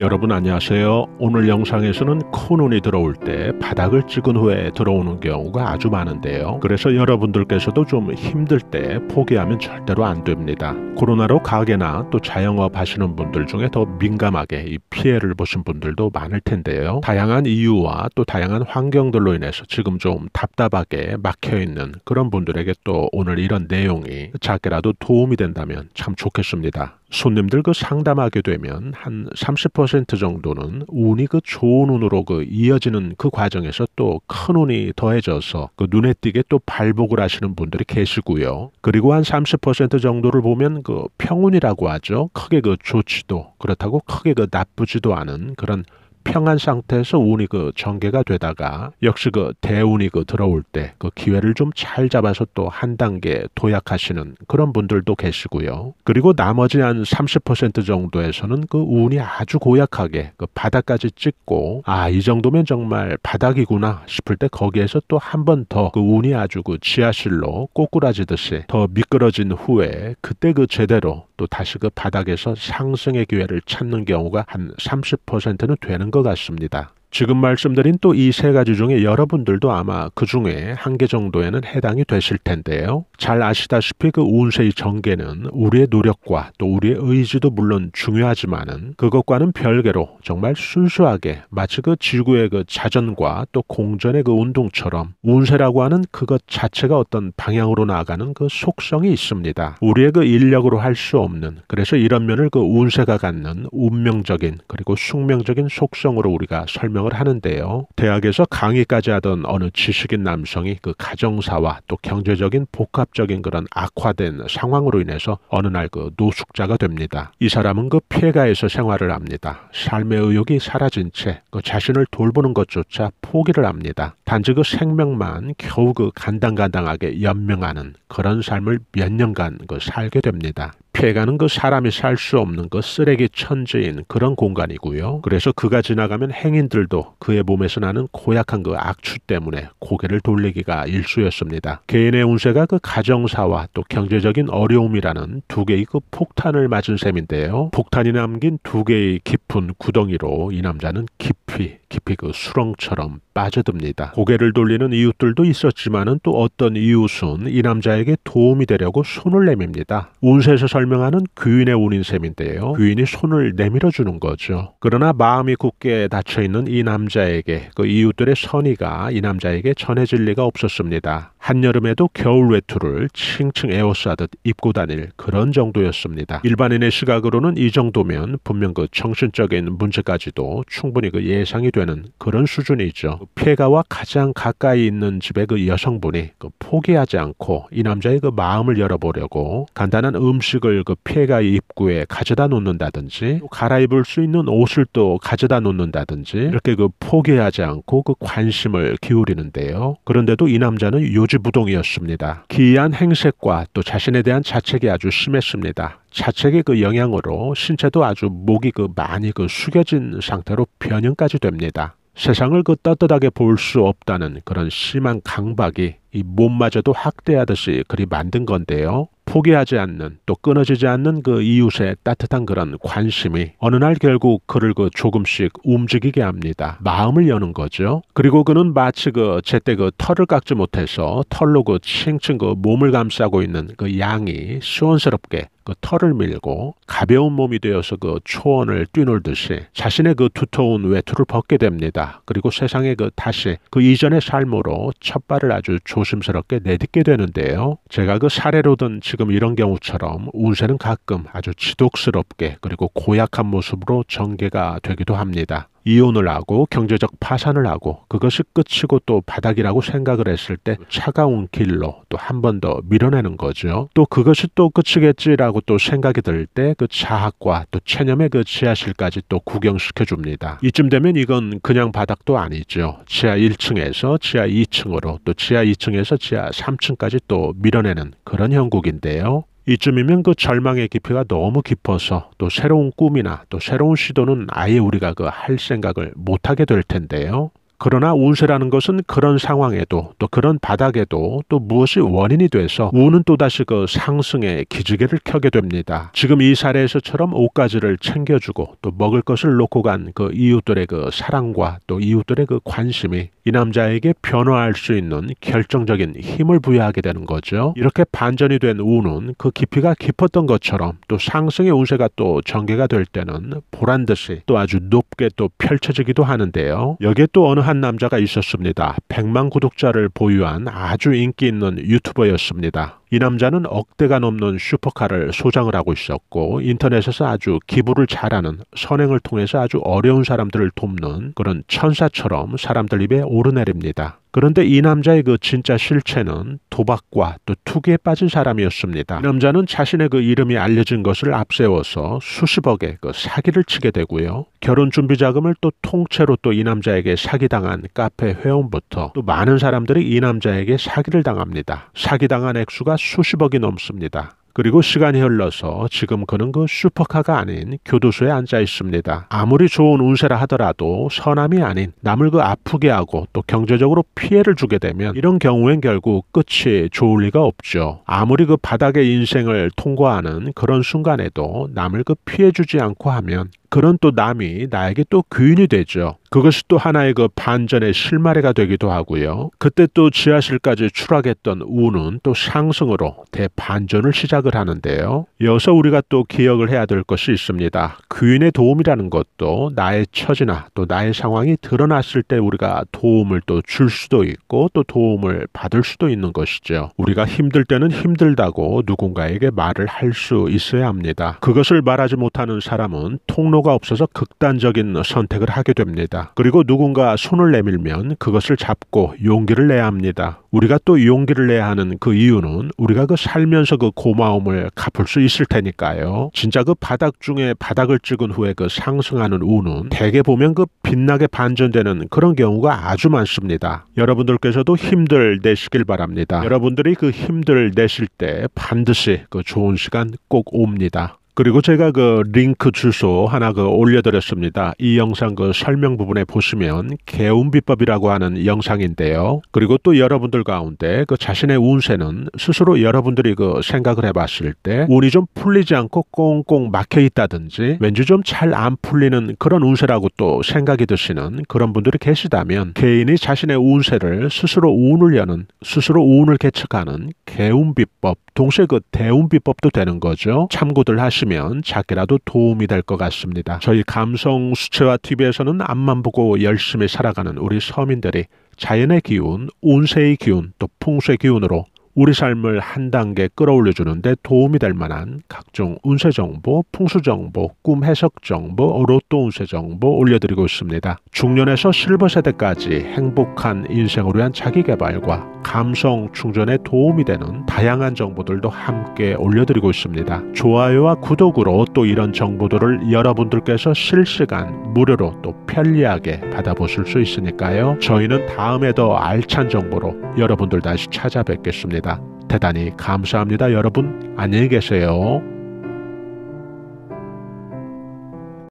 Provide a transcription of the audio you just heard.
여러분 안녕하세요. 오늘 영상에서는 큰 운이 들어올 때 바닥을 찍은 후에 들어오는 경우가 아주 많은데요. 그래서 여러분들께서도 좀 힘들 때 포기하면 절대로 안 됩니다. 코로나로 가게나 또 자영업 하시는 분들 중에 더 민감하게 이 피해를 보신 분들도 많을 텐데요. 다양한 이유와 또 다양한 환경들로 인해서 지금 좀 답답하게 막혀 있는 그런 분들에게 또 오늘 이런 내용이 작게라도 도움이 된다면 참 좋겠습니다. 손님들 그 상담하게 되면 한 30% 정도는 운이 그 좋은 운으로 그 이어지는 그 과정에서 또 큰 운이 더해져서 그 눈에 띄게 또 발복을 하시는 분들이 계시고요. 그리고 한 30% 정도를 보면 그 평운이라고 하죠. 크게 그 좋지도 그렇다고 크게 그 나쁘지도 않은 그런 평안 상태에서 운이 그 전개가 되다가 역시 그 대운이 그 들어올 때 그 기회를 좀 잘 잡아서 또 한 단계 도약하시는 그런 분들도 계시고요. 그리고 나머지 한 30% 정도에서는 그 운이 아주 고약하게 그 바닥까지 찍고 아 이 정도면 정말 바닥이구나 싶을 때 거기에서 또 한 번 더 그 운이 아주 그 지하실로 꼬꾸라지듯이 더 미끄러진 후에 그때 그 제대로 또 다시 그 바닥에서 상승의 기회를 찾는 경우가 한 30%는 되는 것 같습니다. 지금 말씀드린 또 이 세 가지 중에 여러분들도 아마 그 중에 한 개 정도에는 해당이 되실 텐데요. 잘 아시다시피 그 운세의 전개는 우리의 노력과 또 우리의 의지도 물론 중요하지만은 그것과는 별개로 정말 순수하게 마치 그 지구의 그 자전과 또 공전의 그 운동처럼 운세라고 하는 그것 자체가 어떤 방향으로 나가는 그 속성이 있습니다. 우리의 그 인력으로 할 수 없는 그래서 이런 면을 그 운세가 갖는 운명적인 그리고 숙명적인 속성으로 우리가 설명 설명을 하는데요. 대학에서 강의까지 하던 어느 지식인 남성이 그 가정사와 또 경제적인 복합적인 그런 악화된 상황으로 인해서 어느 날 그 노숙자가 됩니다. 이 사람은 그 폐가에서 생활을 합니다. 삶의 의욕이 사라진 채 그 자신을 돌보는 것조차 포기를 합니다. 단지 그 생명만 겨우 그 간당간당하게 연명하는 그런 삶을 몇 년간 그 살게 됩니다. 폐가는 그 사람이 살 수 없는 그 쓰레기 천지인 그런 공간이고요. 그래서 그가 지나가면 행인들도 그의 몸에서 나는 고약한 그 악취 때문에 고개를 돌리기가 일쑤였습니다. 개인의 운세가 그 가정사와 또 경제적인 어려움이라는 두 개의 그 폭탄을 맞은 셈인데요. 폭탄이 남긴 두 개의 깊은 구덩이로 이 남자는 깊이 깊이 그 수렁처럼 빠져듭니다. 고개를 돌리는 이웃들도 있었지만은 또 어떤 이웃은 이 남자에게 도움이 되려고 손을 내밉니다. 운세에서 설명하는 귀인의 운인 셈인데요. 귀인이 손을 내밀어 주는 거죠. 그러나 마음이 굳게 닫혀 있는 이 남자에게 그 이웃들의 선의가 이 남자에게 전해질 리가 없었습니다. 한여름에도 겨울 외투를 칭칭 에워싸듯 입고 다닐 그런 정도였습니다. 일반인의 시각으로는 이 정도면 분명 그 정신적인 문제까지도 충분히 그 예상이 되는 그런 수준이죠. 폐가와 가장 가까이 있는 집의 그 여성분이 그 포기하지 않고 이 남자의 그 마음을 열어보려고 간단한 음식을 그 폐가 입구에 가져다 놓는다든지 갈아입을 수 있는 옷을 또 가져다 놓는다든지 이렇게 그 포기하지 않고 그 관심을 기울이는데요. 그런데도 이 남자는 요지 부동이었습니다. 기이한 행색과 또 자신에 대한 자책이 아주 심했습니다. 자책의 그 영향으로 신체도 아주 목이 그 많이 그 숙여진 상태로 변형까지 됩니다. 세상을 그 떳떳하게 볼 수 없다는 그런 심한 강박이 이 몸마저도 학대하듯이 그리 만든 건데요. 포기하지 않는 또 끊어지지 않는 그 이웃의 따뜻한 그런 관심이 어느 날 결국 그를 그 조금씩 움직이게 합니다. 마음을 여는 거죠. 그리고 그는 마치 그 제때 그 털을 깎지 못해서 털로 그 칭칭 그 몸을 감싸고 있는 그 양이 시원스럽게 그 털을 밀고 가벼운 몸이 되어서 그 초원을 뛰놀듯이 자신의 그 두터운 외투를 벗게 됩니다. 그리고 세상에 그 다시 그 이전의 삶으로 첫 발을 아주 조심스럽게 내딛게 되는데요. 제가 그 사례로 든 지금 이런 경우처럼 운세는 가끔 아주 지독스럽게 그리고 고약한 모습으로 전개가 되기도 합니다. 이혼을 하고 경제적 파산을 하고 그것이 끝이고 또 바닥이라고 생각을 했을 때 차가운 길로 또 한 번 더 밀어내는 거죠. 또 그것이 또 끝이겠지라고 또 생각이 들 때 그 자학과 또 체념의 그 지하실까지 또 구경시켜 줍니다. 이쯤 되면 이건 그냥 바닥도 아니죠. 지하 1층에서 지하 2층으로 또 지하 2층에서 지하 3층까지 또 밀어내는 그런 형국인데요. 이쯤이면 그 절망의 깊이가 너무 깊어서 또 새로운 꿈이나 또 새로운 시도는 아예 우리가 그 할 생각을 못하게 될 텐데요. 그러나 운세라는 것은 그런 상황에도 또 그런 바닥에도 또 무엇이 원인이 돼서 운은 또다시 그 상승의 기지개를 켜게 됩니다. 지금 이 사례에서처럼 옷가지를 챙겨주고 또 먹을 것을 놓고 간 그 이웃들의 그 사랑과 또 이웃들의 그 관심이 이 남자에게 변화할 수 있는 결정적인 힘을 부여하게 되는 거죠. 이렇게 반전이 된 운은 그 깊이가 깊었던 것처럼 또 상승의 운세가 또 전개가 될 때는 보란 듯이 또 아주 높게 또 펼쳐지기도 하는데요. 여기에 또 어느 한 남자가 있었습니다. 100만 구독자를 보유한 아주 인기 있는 유튜버였습니다. 이 남자는 억대가 넘는 슈퍼카를 소장을 하고 있었고 인터넷에서 아주 기부를 잘하는 선행을 통해서 아주 어려운 사람들을 돕는 그런 천사처럼 사람들 입에 오르내립니다. 그런데 이 남자의 그 진짜 실체는 도박과 또 투기에 빠진 사람이었습니다. 이 남자는 자신의 그 이름이 알려진 것을 앞세워서 수십억의 그 사기를 치게 되고요. 결혼 준비 자금을 또 통째로 또 이 남자에게 사기당한 카페 회원부터 또 많은 사람들이 이 남자에게 사기를 당합니다. 사기당한 액수가 수십억이 넘습니다. 그리고 시간이 흘러서 지금 그는 그 슈퍼카가 아닌 교도소에 앉아 있습니다. 아무리 좋은 운세라 하더라도 선함이 아닌 남을 그 아프게 하고 또 경제적으로 피해를 주게 되면 이런 경우엔 결국 끝이 좋을 리가 없죠. 아무리 그 바닥의 인생을 통과하는 그런 순간에도 남을 그 피해 주지 않고 하면 그런 또 남이 나에게 또 귀인이 되죠. 그것이 또 하나의 그 반전의 실마리가 되기도 하고요. 그때 또 지하실까지 추락했던 우는 또 상승으로 대반전을 시작을 하는데요. 여기서 우리가 또 기억을 해야 될 것이 있습니다. 귀인의 도움이라는 것도 나의 처지나 또 나의 상황이 드러났을 때 우리가 도움을 또 줄 수도 있고 또 도움을 받을 수도 있는 것이죠. 우리가 힘들 때는 힘들다고 누군가에게 말을 할 수 있어야 합니다. 그것을 말하지 못하는 사람은 통로 가 없어서 극단적인 선택을 하게 됩니다. 그리고 누군가 손을 내밀면 그것을 잡고 용기를 내야 합니다. 우리가 또 용기를 내야 하는 그 이유는 우리가 그 살면서 그 고마움을 갚을 수 있을 테니까요. 진짜 그 바닥 중에 바닥을 찍은 후에 그 상승하는 우는 대개 보면 그 빛나게 반전되는 그런 경우가 아주 많습니다. 여러분들께서도 힘들 내시길 바랍니다. 여러분들이 그 힘들 내실 때 반드시 그 좋은 시간 꼭 옵니다. 그리고 제가 그 링크 주소 하나 그 올려드렸습니다. 이 영상 그 설명 부분에 보시면 개운 비법이라고 하는 영상인데요. 그리고 또 여러분들 가운데 그 자신의 운세는 스스로 여러분들이 그 생각을 해봤을 때 운이 좀 풀리지 않고 꽁꽁 막혀 있다든지 왠지 좀 잘 안 풀리는 그런 운세라고 또 생각이 드시는 그런 분들이 계시다면 개인이 자신의 운세를 스스로 운을 여는 스스로 운을 개척하는 개운 비법 동시에 그 대운 비법도 되는 거죠. 참고들 하시면 있으면 작게라도 도움이 될 것 같습니다. 저희 감성 수채화 TV에서는 앞만 보고 열심히 살아가는 우리 서민들이 자연의 기운, 운세의 기운, 또 풍수의 기운으로 우리 삶을 한 단계 끌어올려 주는데 도움이 될 만한 각종 운세 정보, 풍수 정보, 꿈 해석 정보, 로또 운세 정보 올려드리고 있습니다. 중년에서 실버 세대까지 행복한 인생을 위한 자기 개발과 감성 충전에 도움이 되는 다양한 정보들도 함께 올려드리고 있습니다. 좋아요와 구독으로 또 이런 정보들을 여러분들께서 실시간 무료로 또 편리하게 받아보실 수 있으니까요. 저희는 다음에 더 알찬 정보로 여러분들 다시 찾아뵙겠 습니다. 대단히 감사합니다. 여러분 안녕히 계세요.